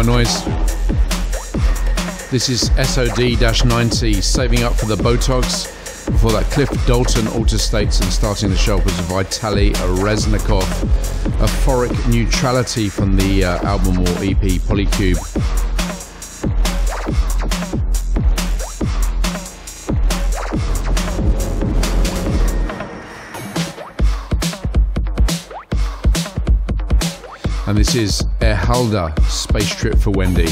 White Noise. This is SOD-90, saving up for the Botox. Before that, Cliff Dalton, Altered States, and starting the show was Vitaly Reznakov, Euphoric Neutrality from the uh, album or EP Polycube. And this is Erhalder, Space Trip for Wendy.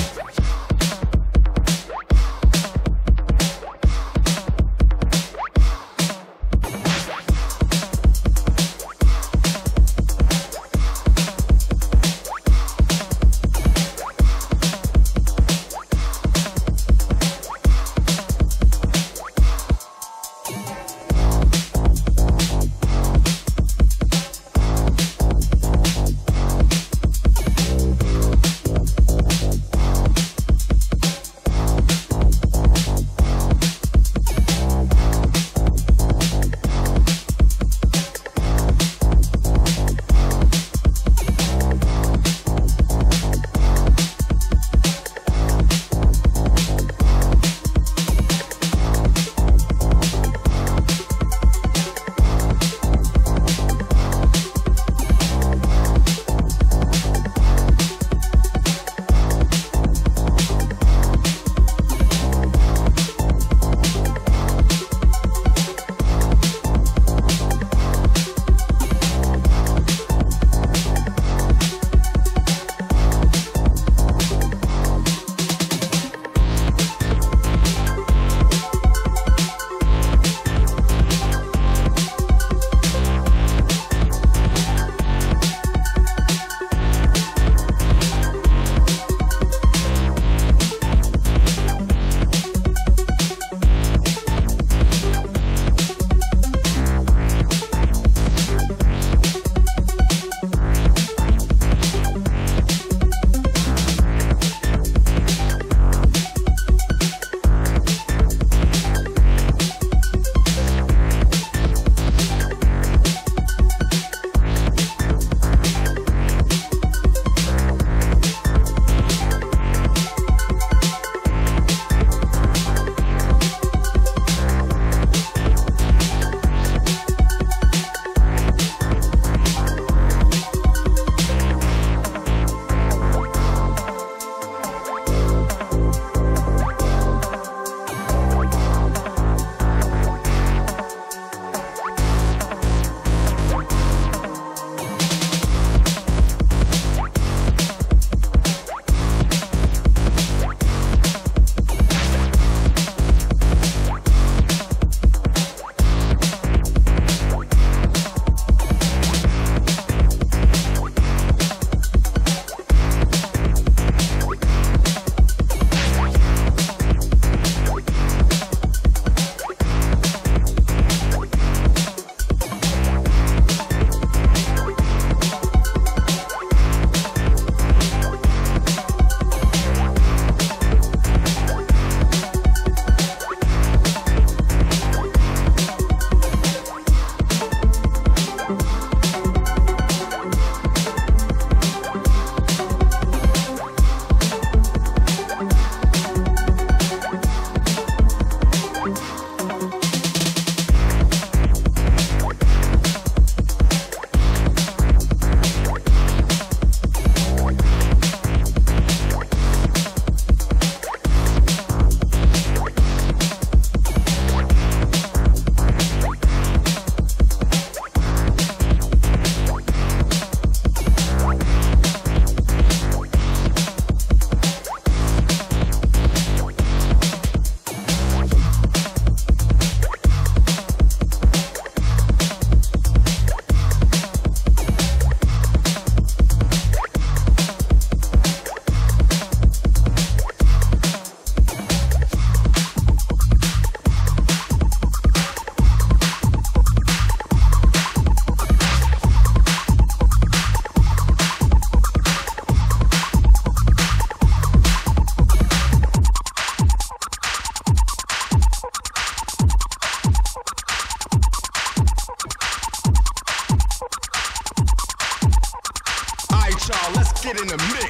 Get in the mix.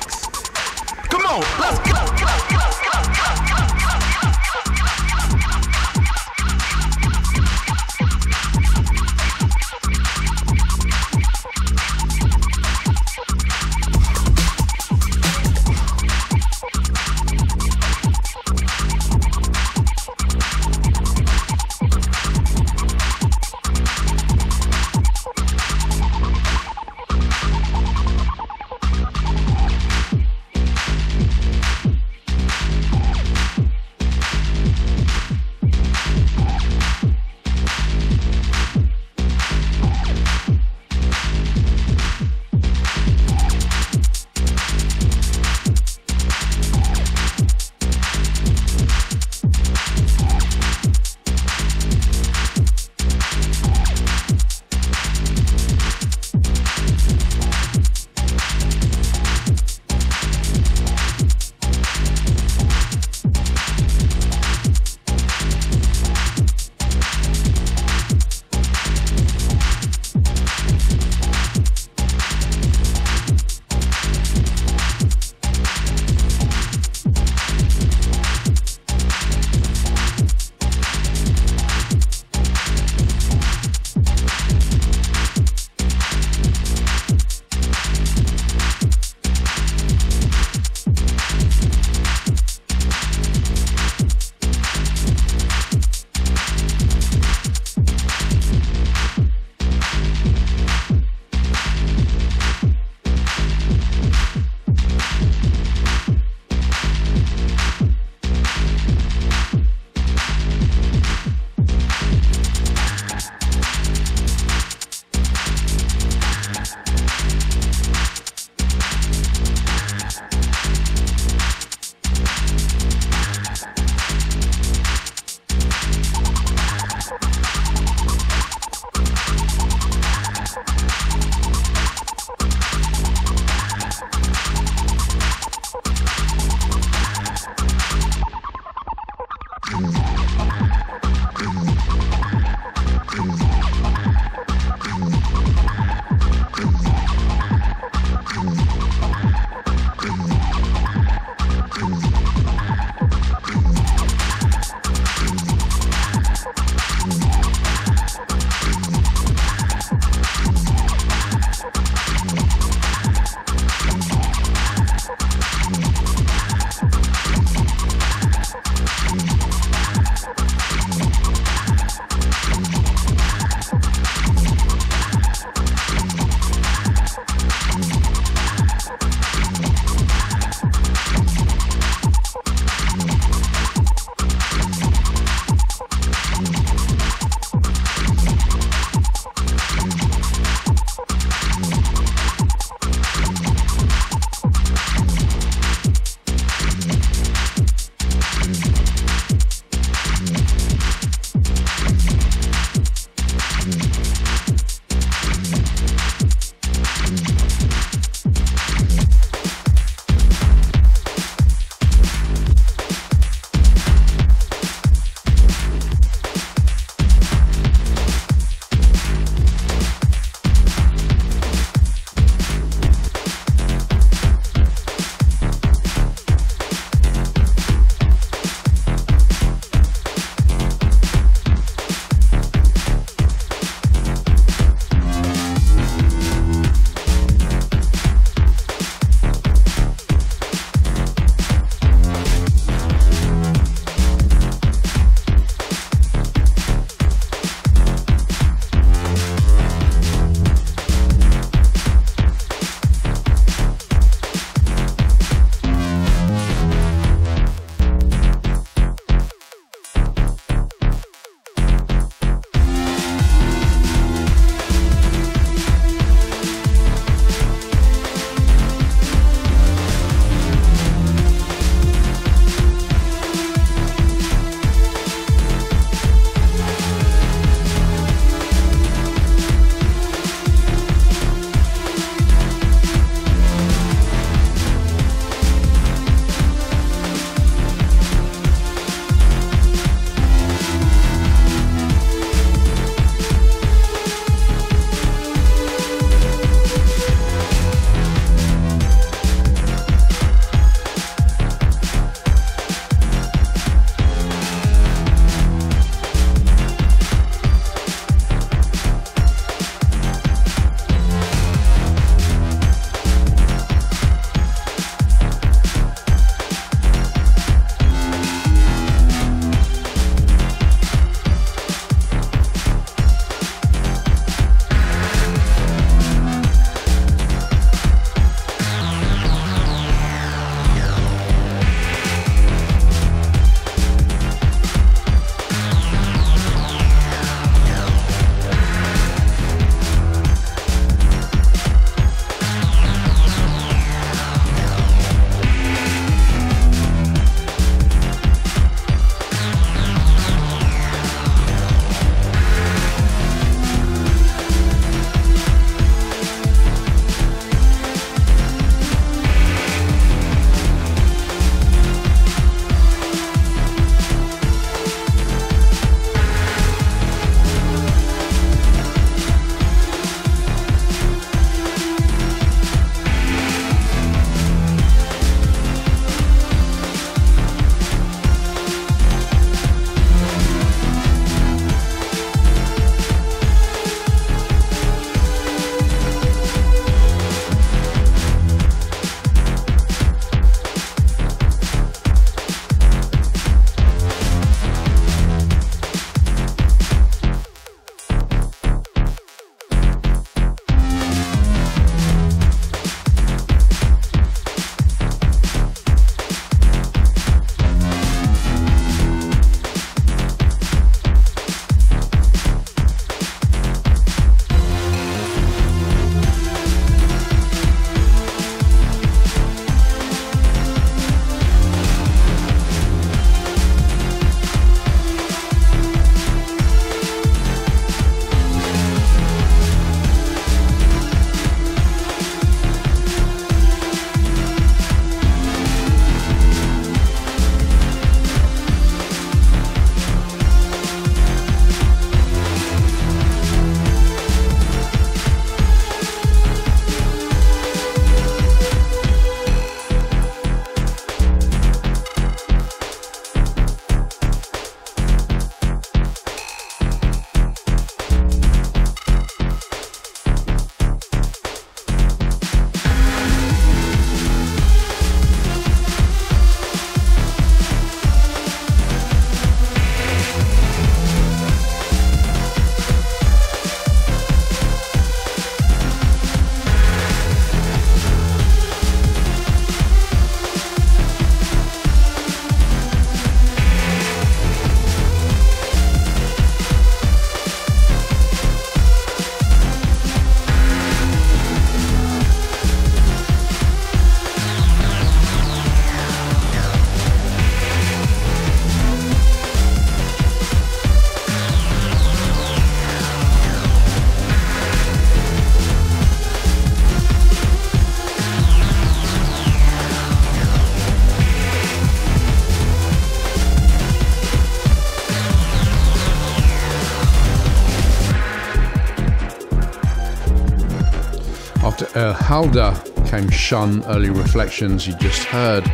Halda came Shun, Early Reflections, you just heard.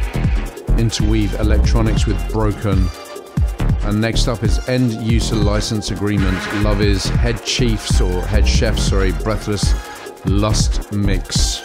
Interweave Electronics with Broken. And next up is End User License Agreement. Love is Head Chiefs or Hedchef, sorry, Breathless Lust Mix.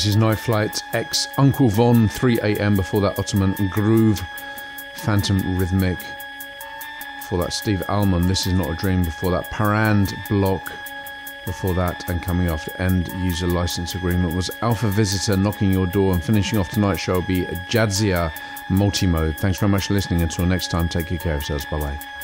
This is Nite Fleit X Unklevon 3am before that Ottoman Grüw Phantom Rhythmic before that Steve Allman This is Not a Dream before that Parand Bloc before that and coming off end user license agreement was Alpha Visitor knocking your door and finishing off tonight's show will be Jadzia Multimode. Thanks very much for listening. Until next time, take good care of yourselves. Bye bye.